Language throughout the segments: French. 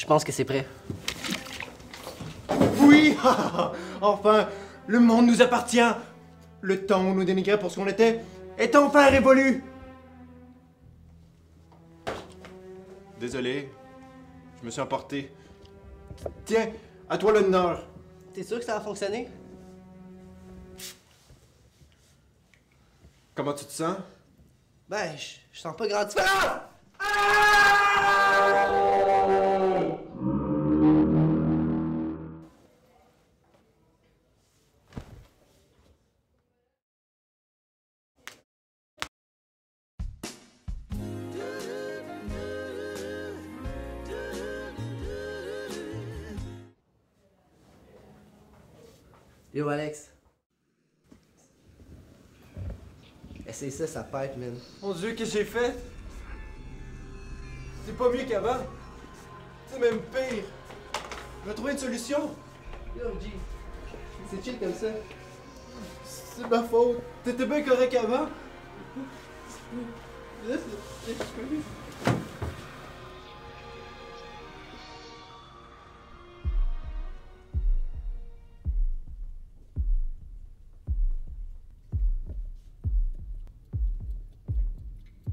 Je pense que c'est prêt. Oui! enfin, le monde nous appartient! Le temps où nous dénigrait pour ce qu'on était est enfin révolu! Désolé, je me suis emporté. Tiens, à toi l'honneur. T'es sûr que ça va fonctionner? Comment tu te sens? Ben, je je sens pas grand différence! Yo Alex. Essaye ça, ça pète, man. Mon dieu, qu'est-ce que j'ai fait? C'est pas mieux qu'avant. C'est même pire. Je vais trouver une solution. Yo G, c'est chill comme ça. C'est ma faute. T'étais bien correct avant. Là, c'est-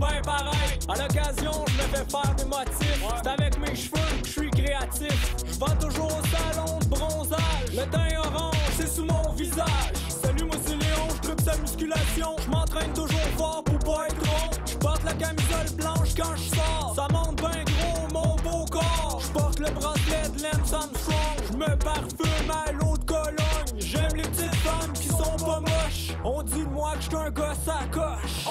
ben pareil. À l'occasion, je me fais faire des motifs. C'est avec mes cheveux que je suis créatif. Je vends toujours au salon de bronzage. Le teint orange, c'est sous mon visage. Salut, moi c'est Léon, je tripe sa musculation. Je m'entraîne toujours fort pour pas être rond. Je porte la camisole blanche quand je sors. Ça monte ben gros mon beau corps. Je porte le bracelet de Lance Armstrong. Je me parfume à l'eau de Cologne. J'aime les petites femmes qui sont pas moches. On dit de moi que j'suis un gosse à coche.